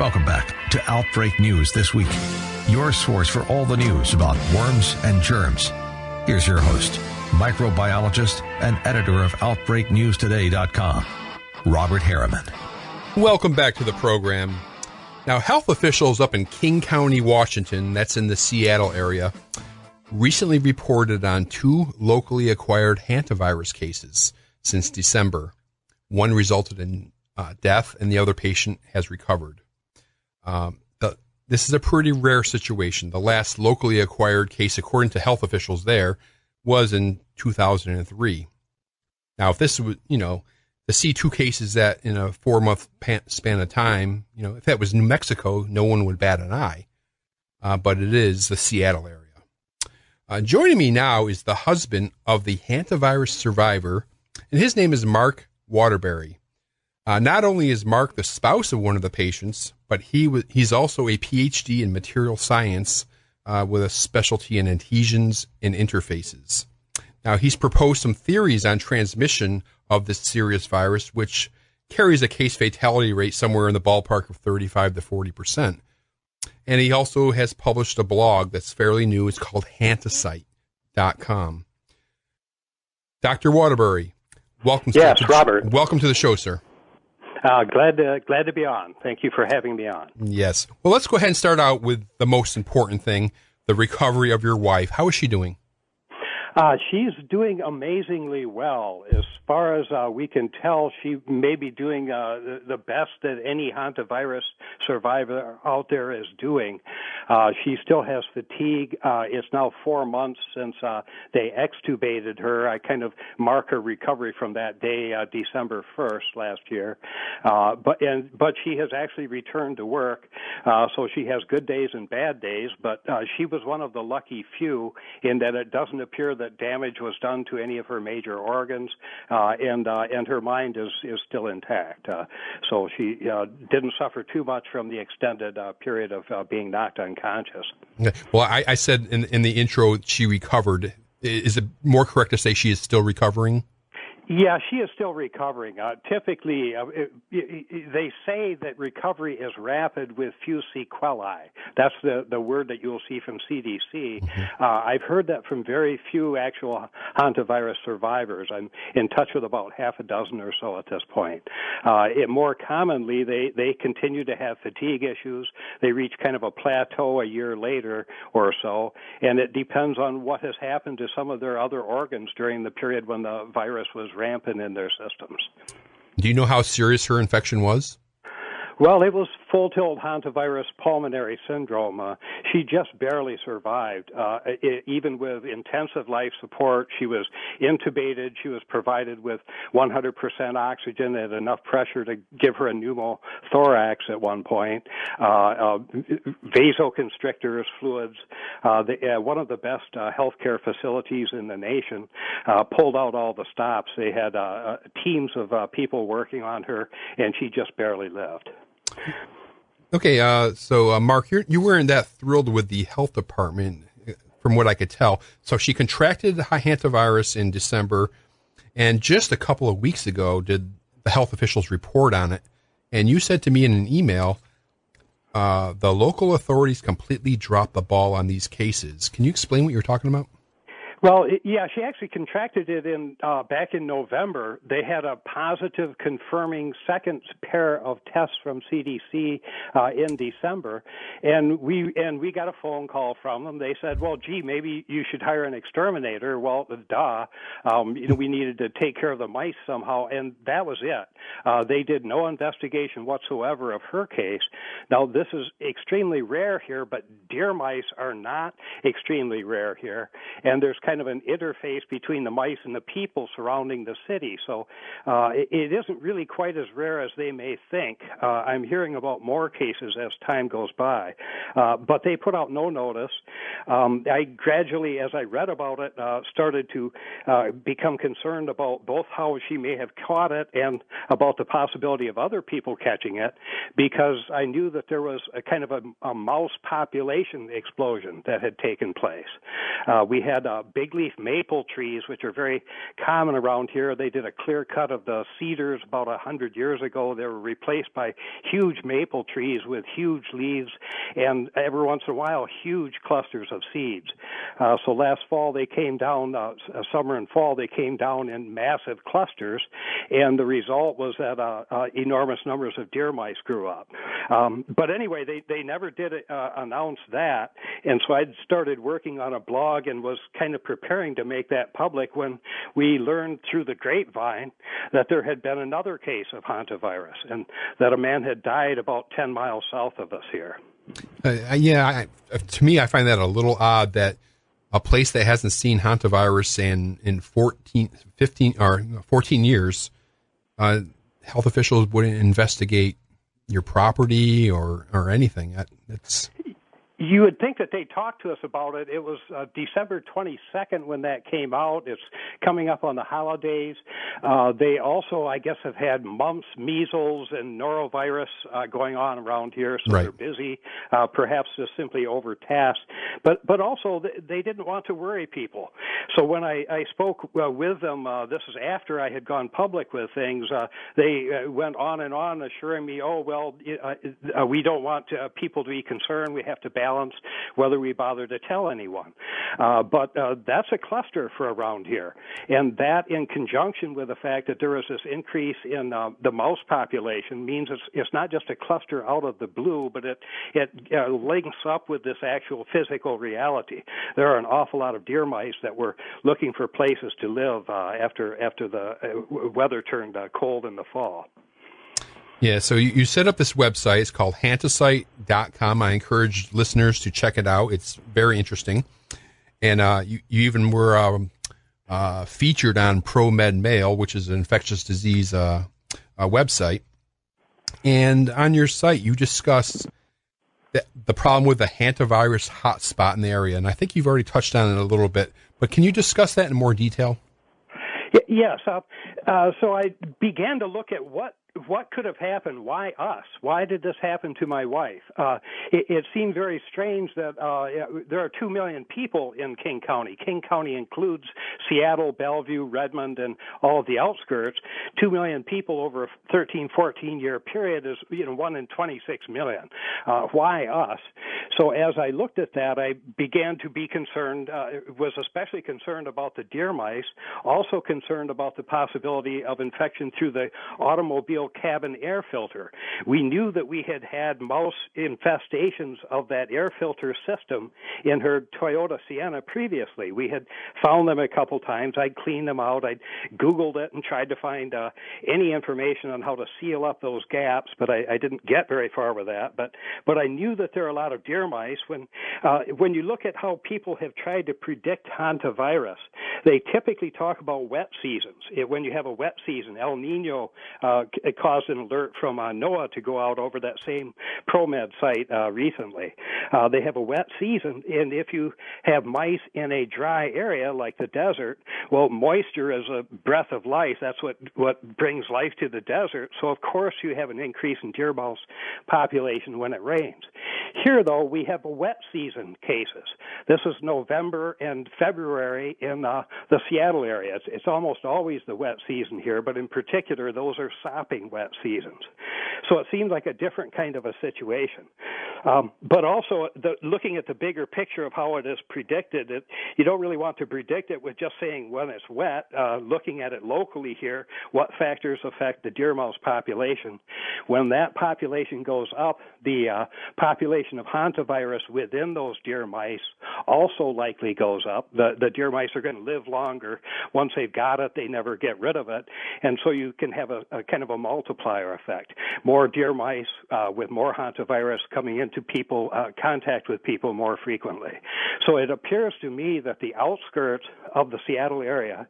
Welcome back to Outbreak News This Week, your source for all the news about worms and germs. Here's your host, microbiologist and editor of OutbreakNewsToday.com, Robert Herriman. Welcome back to the program. Now, health officials up in King County, Washington, that's in the Seattle area, recently reported on two locally acquired hantavirus cases since December. One resulted in uh, death, and the other patient has recovered. Um, the, this is a pretty rare situation. The last locally acquired case, according to health officials there, was in 2003. Now, if this was, you know, to see two cases that in a four month span of time, you know, if that was New Mexico, no one would bat an eye. Uh, but it is the Seattle area. Uh, joining me now is the husband of the hantavirus survivor, and his name is Mark Waterbury. Uh, not only is Mark the spouse of one of the patients, but he w- he's also a PhD in material science uh, with a specialty in adhesions and interfaces. Now, he's proposed some theories on transmission of this serious virus, which carries a case fatality rate somewhere in the ballpark of 35 to 40 percent. And he also has published a blog that's fairly new. It's called Hantasite.com. Dr. Waterbury, welcome. Yes, to, Robert. Welcome to the show, sir. Uh, glad to glad to be on. Thank you for having me on. Yes. Well, let's go ahead and start out with the most important thing: the recovery of your wife. How is she doing? Uh, she's doing amazingly well. As far as uh, we can tell, she may be doing uh, the, best that any hantavirus survivor out there is doing. Uh, she still has fatigue. Uh, it's now four months since uh, they extubated her. I kind of mark her recovery from that day, uh, December 1st last year. Uh, but and but she has actually returned to work. Uh, so she has good days and bad days. But uh, she was one of the lucky few in that it doesn't appear that damage was done to any of her major organs, uh, and uh, and her mind is is still intact. Uh, so she uh, didn't suffer too much from the extended uh, period of uh, being knocked unconscious. Well, I, I said in in the intro she recovered. Is it more correct to say she is still recovering? Yeah, she is still recovering. Uh, typically, uh, it, it, they say that recovery is rapid with few sequelae. That's the, the word that you'll see from CDC. Mm-hmm. Uh, I've heard that from very few actual hantavirus survivors. I'm in touch with about half a dozen or so at this point. Uh, it, more commonly, they, they continue to have fatigue issues. They reach kind of a plateau a year later or so, and it depends on what has happened to some of their other organs during the period when the virus was rampant in their systems. Do you know how serious her infection was? Well, it was full tilt hantavirus pulmonary syndrome. Uh, she just barely survived. Uh, it, even with intensive life support, she was intubated. She was provided with 100% oxygen and enough pressure to give her a pneumothorax at one point. Uh, uh vasoconstrictors, fluids. Uh, the, uh, one of the best healthcare facilities in the nation pulled out all the stops. They had teams of people working on her, and she just barely lived. Okay, uh, so uh, Mark, you weren't that thrilled with the health department, from what I could tell. So she contracted the hantavirus in December, and just a couple of weeks ago, did the health officials report on it? And you said to me in an email, uh, the local authorities completely dropped the ball on these cases. Can you explain what you're talking about? Well, yeah, she actually contracted it in uh, back in November. They had a positive confirming second pair of tests from CDC uh, in December, and we and we got a phone call from them. They said, "Well, gee, maybe you should hire an exterminator." Well, duh, um, you know, we needed to take care of the mice somehow, and that was it. Uh, they did no investigation whatsoever of her case. Now, this is extremely rare here, but deer mice are not extremely rare here, and there's kind of an interface between the mice and the people surrounding the city. So uh, it, it isn't really quite as rare as they may think. Uh, I'm hearing about more cases as time goes by, uh, but they put out no notice. Um, I gradually, as I read about it, uh, started to uh, become concerned about both how she may have caught it and about the possibility of other people catching it, because I knew that there was a kind of a, a mouse population explosion that had taken place. Uh, we had a big leaf maple trees, which are very common around here. They did a clear cut of the cedars about a hundred years ago. They were replaced by huge maple trees with huge leaves, and every once in a while, huge clusters of seeds. Uh, so last fall they came down, uh, uh, summer and fall they came down in massive clusters, and the result was that uh, uh, enormous numbers of deer mice grew up. Um, but anyway, they they never did uh, announce that, and so I started working on a blog and was kind of preparing to make that public when we learned through the grapevine that there had been another case of hantavirus and that a man had died about 10 miles south of us here. Uh, yeah, I, to me, I find that a little odd that a place that hasn't seen hantavirus in in 14, 15 or 14 years, uh, health officials wouldn't investigate your property or or anything. That's you would think that they talked to us about it. It was uh, December 22nd when that came out. It's coming up on the holidays. Uh, they also, I guess, have had mumps, measles, and norovirus uh, going on around here, so right. they're busy, uh, perhaps just simply overtasked. But but also they didn't want to worry people. So when I, I spoke uh, with them, uh, this is after I had gone public with things. Uh, they uh, went on and on, assuring me, "Oh well, we don't want uh, people to be concerned. We have to balance." Whether we bother to tell anyone. Uh, but uh, that's a cluster for around here. And that, in conjunction with the fact that there is this increase in uh, the mouse population, means it's, it's not just a cluster out of the blue, but it, it uh, links up with this actual physical reality. There are an awful lot of deer mice that were looking for places to live uh, after, after the uh, weather turned cold in the fall. Yeah, so you, you set up this website. It's called hantasite.com. I encourage listeners to check it out. It's very interesting. And uh, you, you even were um, uh, featured on ProMed Mail, which is an infectious disease uh, uh website. And on your site, you discuss the, the problem with the hantavirus hotspot in the area. And I think you've already touched on it a little bit, but can you discuss that in more detail? Yes. Uh, uh, so I began to look at what what could have happened? Why us? Why did this happen to my wife? Uh, it, it, seemed very strange that uh, there are two million people in King County. King County includes Seattle, Bellevue, Redmond, and all of the outskirts. Two million people over a 13, 14 year period is you know one in 26 million. Uh, why us? So as I looked at that, I began to be concerned. Uh, was especially concerned about the deer mice. Also concerned about the possibility of infection through the automobile cabin air filter. We knew that we had had mouse infestations of that air filter system in her Toyota Sienna previously. We had found them a couple times. I'd cleaned them out. I'd Googled it and tried to find uh, any information on how to seal up those gaps, but I, I didn't get very far with that. But but I knew that there are a lot of deer mice. When uh, when you look at how people have tried to predict hantavirus, they typically talk about wet seasons. It, when you have a wet season, El Nino uh, it caused an alert from uh, NOAA to go out over that same ProMed site uh, recently. Uh, they have a wet season, and if you have mice in a dry area like the desert, well, moisture is a breath of life. That's what what brings life to the desert. So of course you have an increase in deer mouse population when it rains. Here, though, we have a wet season cases. This is November and February in uh, the Seattle area. It's, it's almost always the wet season here, but in particular, those are sopping wet seasons. So it seems like a different kind of a situation. Um, but also, the, looking at the bigger picture of how it is predicted, it, you don't really want to predict it with just saying when it's wet. Uh, looking at it locally here, what factors affect the deer mouse population? When that population goes up, the uh, population of hantavirus within those deer mice also likely goes up. The, the deer mice are going to live longer. Once they've got it, they never get rid of it. And so you can have a, a kind of a multiplier effect. More deer mice uh, with more hantavirus coming into people, uh, contact with people more frequently. So it appears to me that the outskirts of the Seattle area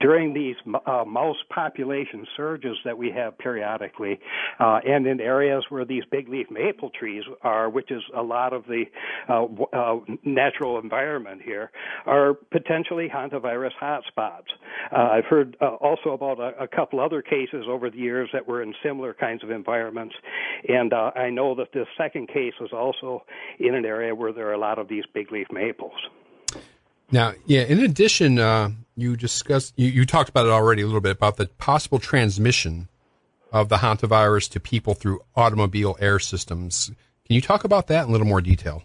during these uh, mouse population surges that we have periodically, uh, and in areas where these big leaf maple trees are, which is a lot of the uh, uh natural environment here, are potentially hantavirus hotspots. Uh, I've heard uh, also about a, a, couple other cases over the years that were in similar kinds of environments, and I know that this second case was also in an area where there are a lot of these big leaf maples. Now, yeah. In addition, uh, you discussed you, you talked about it already a little bit about the possible transmission of the hantavirus to people through automobile air systems. Can you talk about that in a little more detail?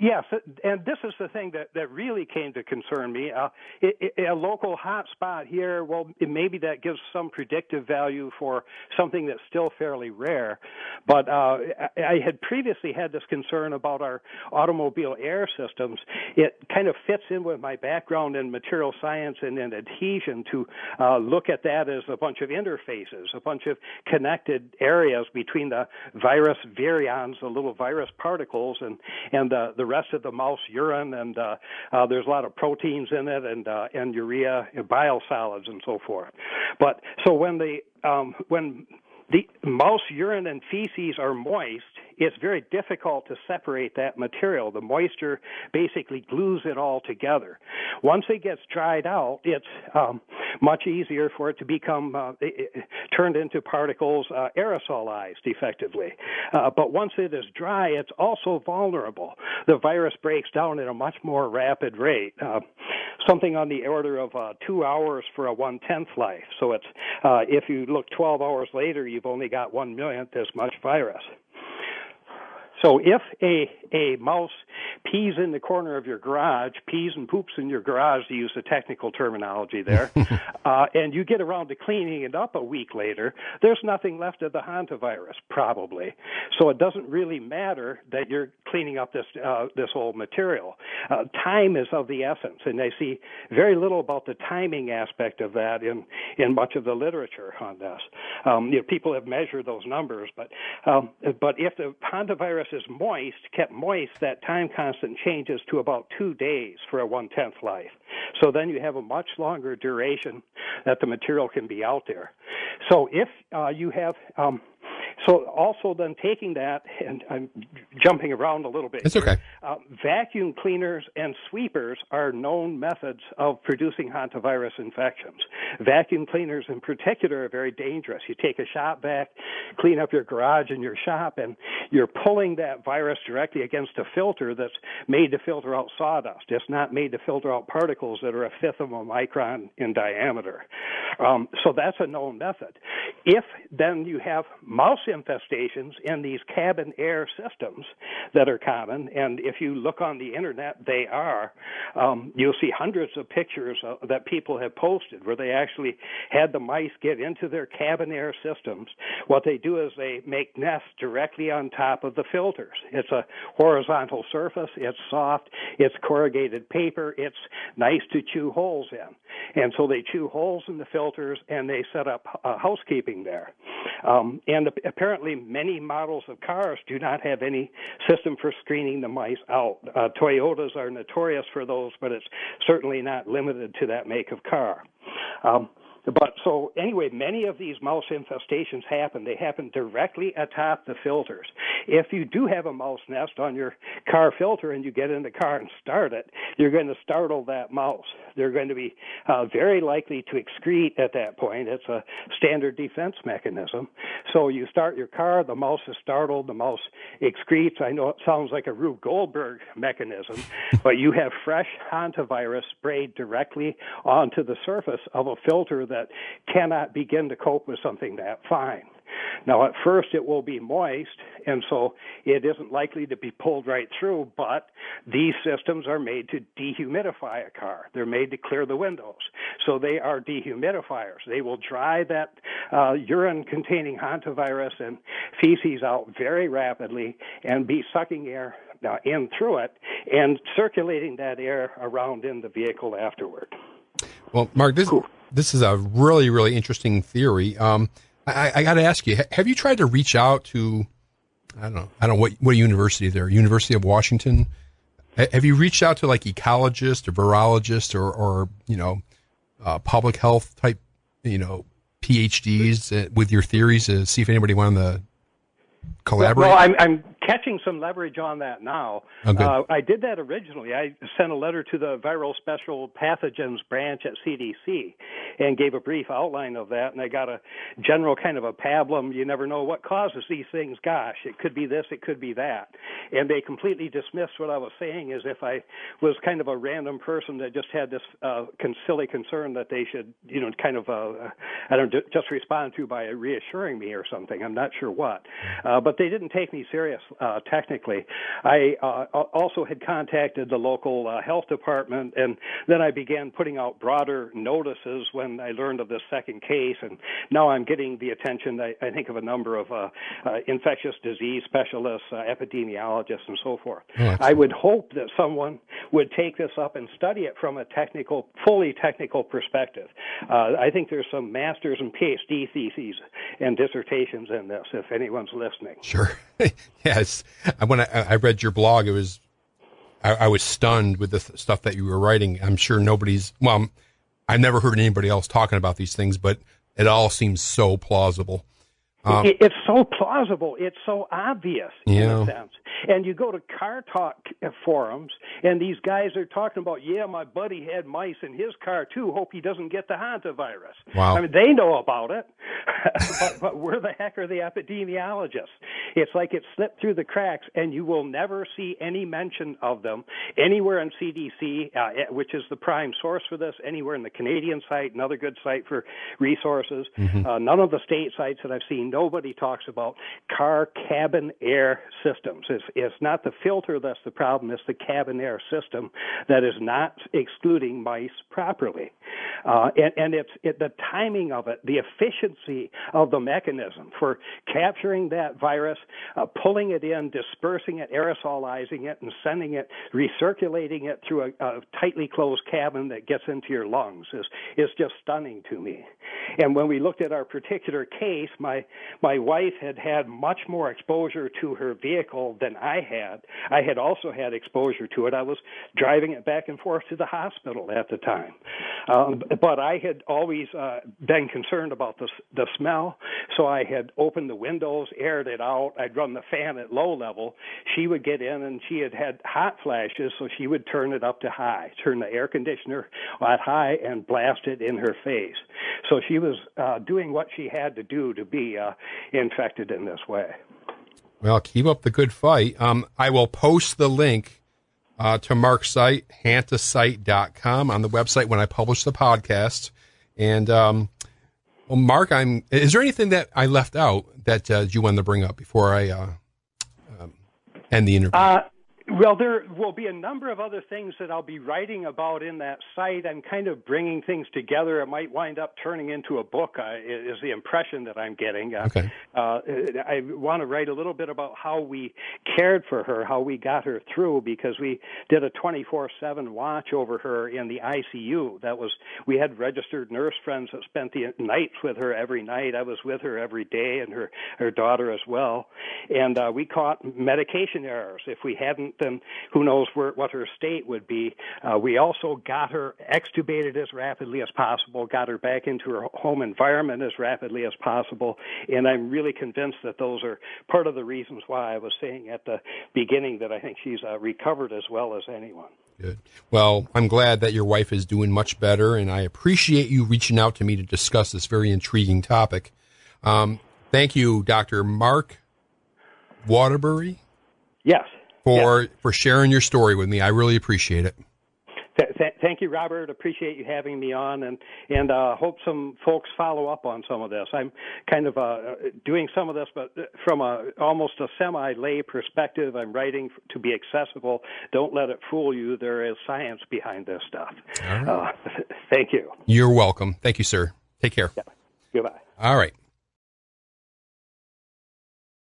Yes, and this is the thing that, that really came to concern me. Uh, it, it, a local hotspot here, well, maybe that gives some predictive value for something that's still fairly rare. But uh, I had previously had this concern about our automobile air systems. It kind of fits in with my background in material science and in adhesion to uh, look at that as a bunch of interfaces, a bunch of connected areas between the virus virions, the little virus particles, and, and the uh, the rest of the mouse urine, and uh, uh, there's a lot of proteins in it, and uh, and urea, and bile solids, and so forth. But so when the um, when the mouse urine and feces are moist, it's very difficult to separate that material. The moisture basically glues it all together. Once it gets dried out, it's um, much easier for it to become uh, turned into particles, uh, aerosolized effectively. Uh, but once it is dry, it's also vulnerable. The virus breaks down at a much more rapid rate, uh, something on the order of uh, two hours for a one tenth life. So it's uh, if you look 12 hours later, you've only got one millionth as much virus. So if a, a mouse pees in the corner of your garage, pees and poops in your garage to use the technical terminology there, uh, and you get around to cleaning it up a week later, there's nothing left of the hantavirus, probably. So it doesn't really matter that you're cleaning up this, uh, this old material. Uh, time is of the essence, and I see very little about the timing aspect of that in, in much of the literature on this. Um, you know, people have measured those numbers, but, um, but if the hantavirus is moist, kept moist, that time constant changes to about two days for a one tenth life. So then you have a much longer duration that the material can be out there. So if uh, you have um, so also then taking that, and I'm jumping around a little bit. It's okay. Uh, vacuum cleaners and sweepers are known methods of producing hantavirus infections. Vacuum cleaners in particular are very dangerous. You take a shop vac, clean up your garage and your shop, and you're pulling that virus directly against a filter that's made to filter out sawdust. It's not made to filter out particles that are a fifth of a micron in diameter. Um, so that's a known method. If then you have mouse infestations in these cabin air systems that are common, and if you look on the internet, they are. Um, you'll see hundreds of pictures uh, that people have posted where they actually had the mice get into their cabin air systems. What they do is they make nests directly on top of the filters. It's a horizontal surface. It's soft. It's corrugated paper. It's nice to chew holes in. And so they chew holes in the filters and they set up uh, housekeeping there. Um, and apparently, many models of cars do not have any system for screening the mice out. Uh, Toyotas are notorious for those, but it's certainly not limited to that make of car. Um, but so anyway, many of these mouse infestations happen. They happen directly atop the filters. If you do have a mouse nest on your car filter and you get in the car and start it, you're going to startle that mouse. They're going to be uh, very likely to excrete at that point. It's a standard defense mechanism. So you start your car, the mouse is startled, the mouse excretes. I know it sounds like a Rube Goldberg mechanism, but you have fresh hantavirus sprayed directly onto the surface of a filter that cannot begin to cope with something that fine. Now, at first it will be moist, and so it isn't likely to be pulled right through, but these systems are made to dehumidify a car. They're made to clear the windows. So they are dehumidifiers. They will dry that uh, urine containing hantavirus and feces out very rapidly and be sucking air uh, in through it and circulating that air around in the vehicle afterward. Well, Mark, this, cool. This is a really, really interesting theory. Um, I, I got to ask you: Have you tried to reach out to? I don't know. I don't know what what university there. University of Washington. Have you reached out to like ecologists or virologists or or you know, uh, public health type you know PhDs uh, with your theories to see if anybody wanted to collaborate? Well, I'm, I'm catching some leverage on that now. Oh, uh, I did that originally. I sent a letter to the viral special pathogens branch at CDC and gave a brief outline of that, and I got a general kind of a pablum. You never know what causes these things. Gosh, it could be this, it could be that, and they completely dismissed what I was saying as if I was kind of a random person that just had this uh, silly concern that they should, you know, kind of, uh, I don't just respond to by reassuring me or something. I'm not sure what, uh, but they didn't take me serious uh, technically. I uh, also had contacted the local uh, health department, and then I began putting out broader notices when I learned of this second case, and now I'm getting the attention, I, I think, of a number of uh, uh, infectious disease specialists, uh, epidemiologists, and so forth. Oh, I would hope that someone would take this up and study it from a technical, fully technical perspective. Uh, I think there's some masters and PhD theses and dissertations in this. If anyone's listening, Sure. yes. When I, I read your blog, it was I, I was stunned with the th- stuff that you were writing. I'm sure nobody's well. I've never heard anybody else talking about these things, but it all seems so plausible. Um, it, it's so plausible. It's so obvious in a sense. And you go to car talk forums, and these guys are talking about, yeah, my buddy had mice in his car too. Hope he doesn't get the hantavirus. Wow. I mean, they know about it, but, but where the heck are the epidemiologists? It's like it slipped through the cracks, and you will never see any mention of them anywhere in CDC, uh, eh, which is the prime source for this, anywhere in the Canadian site, another good site for resources. Uh, none of the state sites that I've seen, nobody talks about car cabin air systems. It's, it's not the filter that's the problem, it's the cabin air system that is not excluding mice properly. Uh, and, and it's it, the timing of it, the efficiency of the mechanism for capturing that virus, uh, pulling it in, dispersing it, aerosolizing it, and sending it, recirculating it through a, a tightly closed cabin that gets into your lungs is is just stunning to me. And when we looked at our particular case, my my wife had had much more exposure to her vehicle than I had. I had also had exposure to it. I was driving it back and forth to the hospital at the time, um, but I had always uh, been concerned about the the smell. So I had opened the windows, aired it out. I'd run the fan at low level. She would get in, and she had had hot flashes, so she would turn it up to high, turn the air conditioner at high, and blast it in her face. So she was uh, doing what she had to do to be uh, infected in this way. Well, keep up the good fight. Um, I will post the link uh, to Mark's site, hantasite.com, on the website when I publish the podcast. And, um, well, Mark, I'm, is there anything that I left out that uh, you wanted to bring up before I uh, um, end the interview? Uh, well, there will be a number of other things that I'll be writing about in that site. I'm kind of bringing things together. It might wind up turning into a book, uh, is the impression that I'm getting. Uh, Okay. Uh, I want to write a little bit about how we cared for her, how we got her through, because we did a 24/7 watch over her in the ICU. That was we had registered nurse friends that spent the nights with her every night. I was with her every day, and her her daughter as well. And uh, we caught medication errors. If we hadn't, then who knows where what her state would be. Uh, we also got her extubated as rapidly as possible, got her back into her home environment as rapidly as possible, and I'm really convinced that those are part of the reasons why I was saying at the beginning that I think she's uh, recovered as well as anyone. Good. Well, I'm glad that your wife is doing much better, and I appreciate you reaching out to me to discuss this very intriguing topic. Um, thank you, Dr. Mark Waterbury, Yes. For for sharing your story with me. I really appreciate it. Th- th- thank you, Robert. Appreciate you having me on, and and uh, hope some folks follow up on some of this. I'm kind of uh, doing some of this, but from a almost a semi lay perspective. I'm writing f- to be accessible. Don't let it fool you. There is science behind this stuff. Uh, thank you. You're welcome. Thank you, sir. Take care. Goodbye. All right.